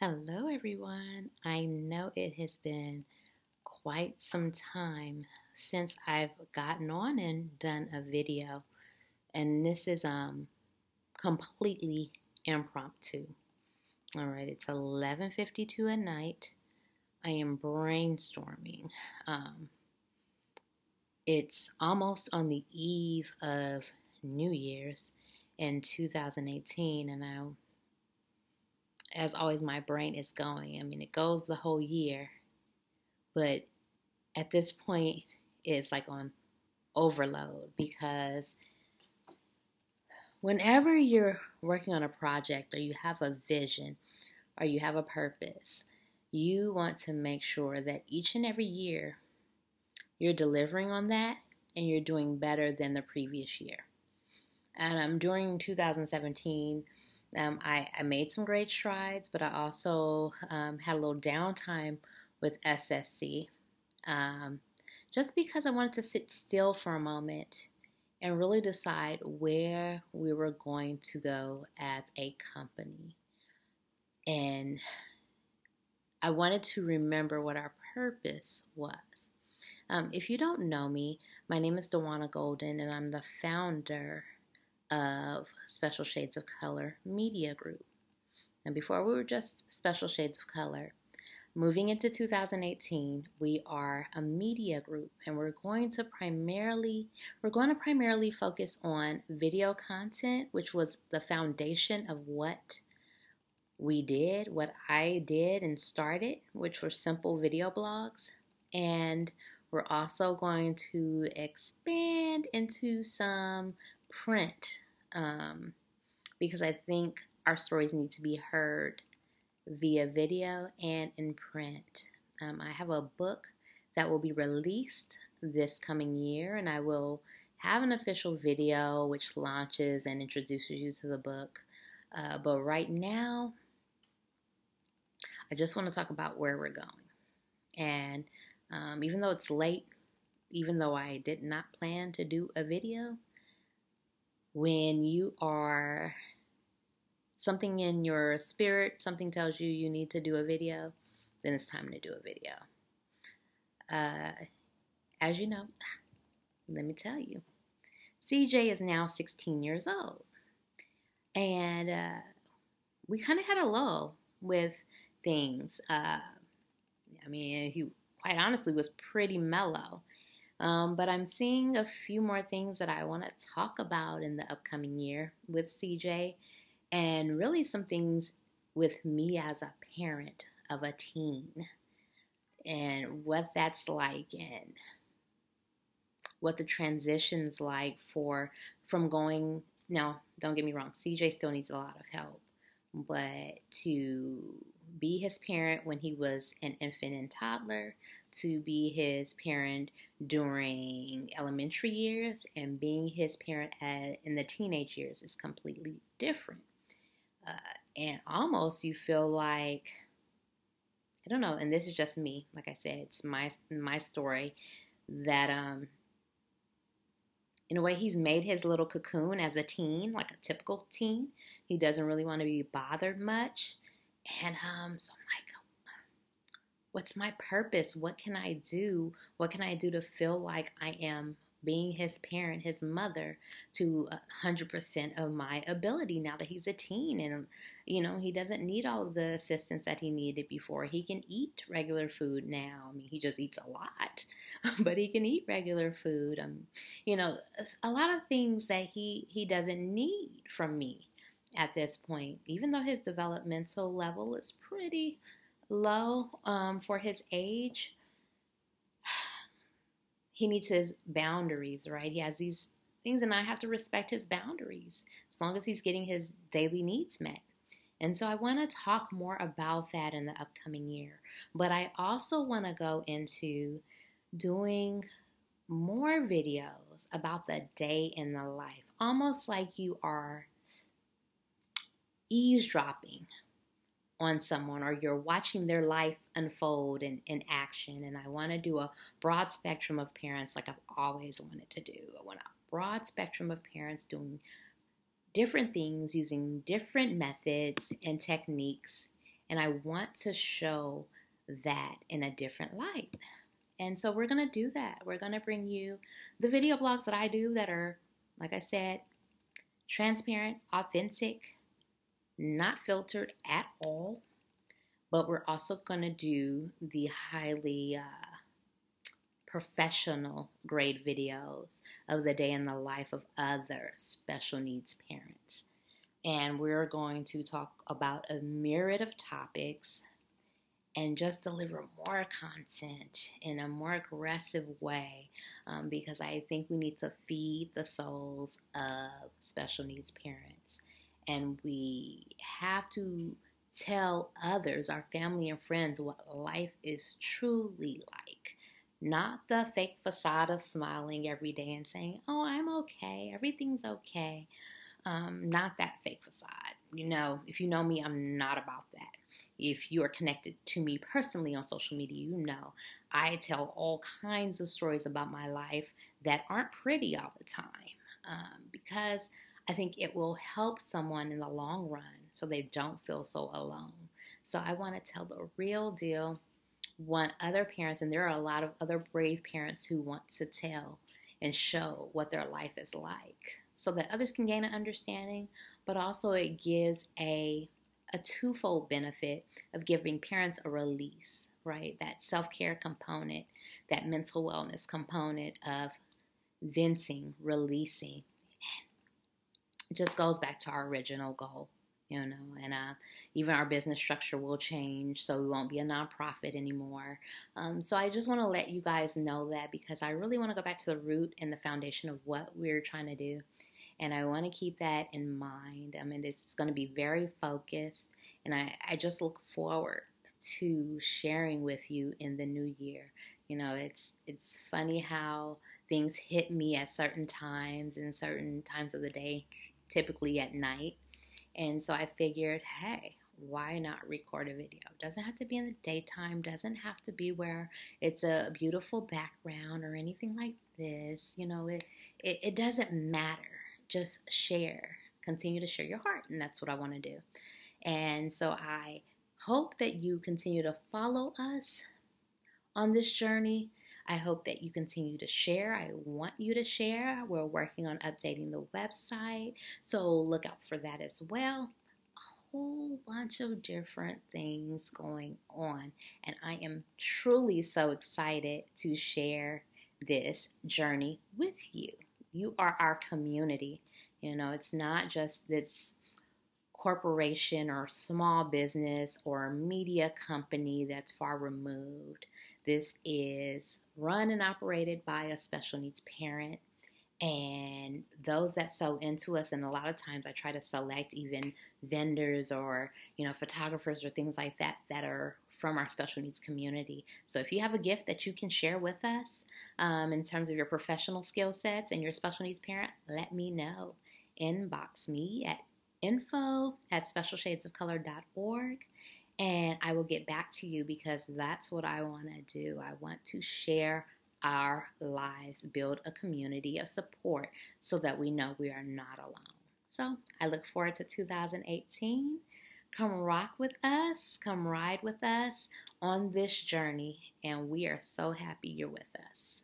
Hello, everyone. I know it has been quite some time since I've gotten on and done a video, and this is um completely impromptu. All right, it's 11:52 at night. I am brainstorming. Um, it's almost on the eve of New Year's in 2018, and I as always, my brain is going. I mean, it goes the whole year, but at this point, it's like on overload because whenever you're working on a project or you have a vision or you have a purpose, you want to make sure that each and every year you're delivering on that and you're doing better than the previous year. And um, during 2017, um, I, I, made some great strides, but I also um, had a little downtime with SSC um, just because I wanted to sit still for a moment and really decide where we were going to go as a company. And I wanted to remember what our purpose was. Um, if you don't know me, my name is Dewana Golden, and I'm the founder of Special Shades of Color Media Group. And before we were just Special Shades of Color, moving into 2018, we are a media group and we're going to primarily we're going to primarily focus on video content, which was the foundation of what we did, what I did and started, which were simple video blogs. And we're also going to expand into some print um, because I think our stories need to be heard via video and in print. Um, I have a book that will be released this coming year, and I will have an official video which launches and introduces you to the book. Uh, but right now, I just want to talk about where we're going. And um, even though it's late, even though I did not plan to do a video, when you are something in your spirit, something tells you you need to do a video, then it's time to do a video. Uh, as you know, let me tell you, CJ is now 16 years old. And uh, we kind of had a lull with things. Uh, I mean, he quite honestly was pretty mellow. Um, but I'm seeing a few more things that I want to talk about in the upcoming year with CJ, and really some things with me as a parent of a teen, and what that's like, and what the transition's like for from going. Now, don't get me wrong, CJ still needs a lot of help, but to be his parent when he was an infant and toddler, to be his parent during elementary years, and being his parent at, in the teenage years is completely different. Uh, and almost you feel like, I don't know, and this is just me. Like I said, it's my my story that um in a way he's made his little cocoon as a teen, like a typical teen. He doesn't really want to be bothered much. And um, so I'm like, what's my purpose? What can I do? What can I do to feel like I am being his parent, his mother, to 100% of my ability now that he's a teen and, you know, he doesn't need all of the assistance that he needed before. He can eat regular food now. I mean, he just eats a lot, but he can eat regular food. Um, you know, a lot of things that he, he doesn't need from me at this point, even though his developmental level is pretty low um, for his age. He needs his boundaries, right? He has these things, and I have to respect his boundaries as long as he's getting his daily needs met. And so I want to talk more about that in the upcoming year. But I also want to go into doing more videos about the day in the life, almost like you are eavesdropping on someone or you're watching their life unfold in, in action. And I want to do a broad spectrum of parents like I've always wanted to do. I want a broad spectrum of parents doing different things using different methods and techniques And I want to show that in a different light. And so we're going to do that. We're going to bring you the video blogs that I do that are, like I said, transparent, authentic, not filtered at all. But we're also going to do the highly uh, professional grade videos of the day in the life of other special needs parents. And we're going to talk about a myriad of topics and just deliver more content in a more aggressive way um, because I think we need to feed the souls of special needs parents. And we have to tell others, our family and friends, what life is truly like. Not the fake facade of smiling every day and saying, oh, I'm okay, everything's okay. Um, not that fake facade. You know, if you know me, I'm not about that. If you are connected to me personally on social media, you know I tell all kinds of stories about my life that aren't pretty all the time um, because I think it will help someone in the long run so they don't feel so alone. So I want to tell the real deal. Want other parents, and there are a lot of other brave parents who want to tell and show what their life is like so that others can gain an understanding, but also it gives a a twofold benefit of giving parents a release, right? That self care component, that mental wellness component of venting, releasing. It just goes back to our original goal, you know, and uh, even our business structure will change, so we won't be a nonprofit anymore. Um, so I just want to let you guys know that because I really want to go back to the root and the foundation of what we're trying to do and I want to keep that in mind. I mean, it's going to be very focused, and I, I just look forward to sharing with you in the new year. You know, it's it's funny how things hit me at certain times and certain times of the day, typically at night. And so I figured, hey, why not record a video? Doesn't have to be in the daytime, doesn't have to be where it's a beautiful background or anything like this. You know, it, it, it doesn't matter just share, continue to share your heart. And that's what I want to do. And so I hope that you continue to follow us on this journey. I hope that you continue to share. I want you to share. We're working on updating the website, so look out for that as well. A whole bunch of different things going on, and I am truly so excited to share this journey with you. You are our community. You know, it's not just this corporation or small business or media company that's far removed. This is run and operated by a special needs parent and those that sew into us and a lot of times i try to select even vendors or you know photographers or things like that that are from our special needs community. So if you have a gift that you can share with us um, in terms of your professional skill sets and your special needs parent, let me know. Inbox me at info at specialshadesofcolor.org and I will get back to you because that's what I want to do. I want to share our lives, build a community of support so that we know we are not alone. So I look forward to 2018 Come rock with us, come ride with us on this journey, and we are so happy you're with us.